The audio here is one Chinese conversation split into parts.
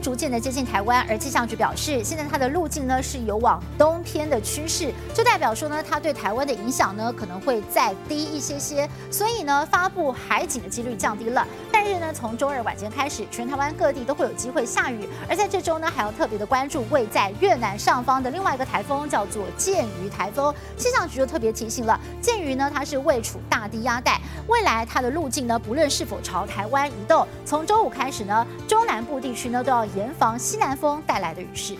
逐渐的接近台湾，而气象局表示，现在它的路径呢是有往东偏的趋势，就代表说呢，它对台湾的影响呢可能会再低一些些，所以呢，发布海警的几率降低了。但是呢，从周二晚间开始，全台湾各地都会有机会下雨，而在这周呢，还要特别的关注位在越南上方的另外一个台风，叫做剑鱼台风。气象局就特别提醒了，剑鱼呢，它是位处大低压带，未来它的路径呢，不论是否朝台湾移动，从周五开始呢，中南部地区呢都要严防西南风带来的雨势。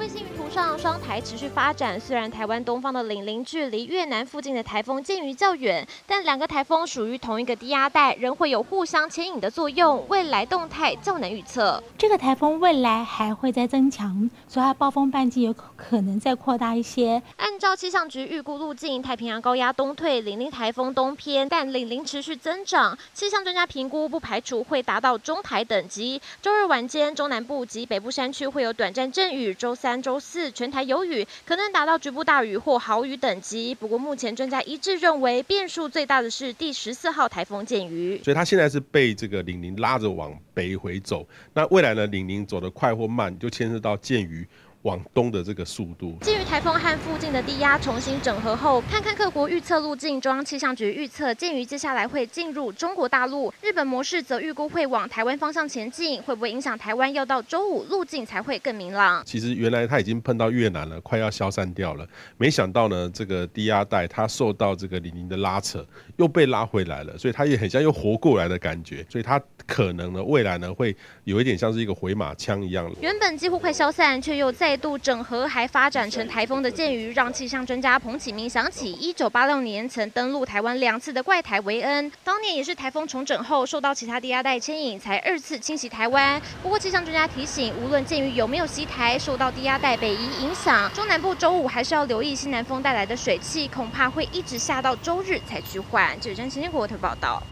卫星云图上，双台持续发展。虽然台湾东方的岭林距离越南附近的台风剑鱼较远，但两个台风属于同一个低压带，仍会有互相牵引的作用。未来动态较难预测。这个台风未来还会再增强，所以它暴风半径有可能再扩大一些。按照气象局预估路径，太平洋高压东退，岭林台风东偏，但岭林持续增长。气象专家评估，不排除会达到中台等级。周日晚间，中南部及北部山区会有短暂阵雨。周三。三周四全台有雨，可能达到局部大雨或豪雨等级。不过目前专家一致认为，变数最大的是第十四号台风剑鱼。所以他现在是被这个领宁拉着往北回走。那未来呢，领宁走得快或慢，就牵涉到剑鱼。往东的这个速度，基于台风和附近的低压重新整合后，看看各国预测路径。中央气象局预测，鉴于接下来会进入中国大陆，日本模式则预估会往台湾方向前进，会不会影响台湾？要到周五路径才会更明朗。其实原来它已经碰到越南了，快要消散掉了，没想到呢，这个低压带它受到这个李宁的拉扯，又被拉回来了，所以它也很像又活过来的感觉，所以它可能呢，未来呢会有一点像是一个回马枪一样。原本几乎快消散，却又再。再度整合，还发展成台风的剑鱼，让气象专家彭启明想起一九八六年曾登陆台湾两次的怪台维恩，当年也是台风重整后受到其他低压带牵引，才二次侵袭台湾。不过气象专家提醒，无论剑鱼有没有袭台，受到低压带北移影响，中南部周五还是要留意西南风带来的水汽，恐怕会一直下到周日才趋缓。九江新闻台报道。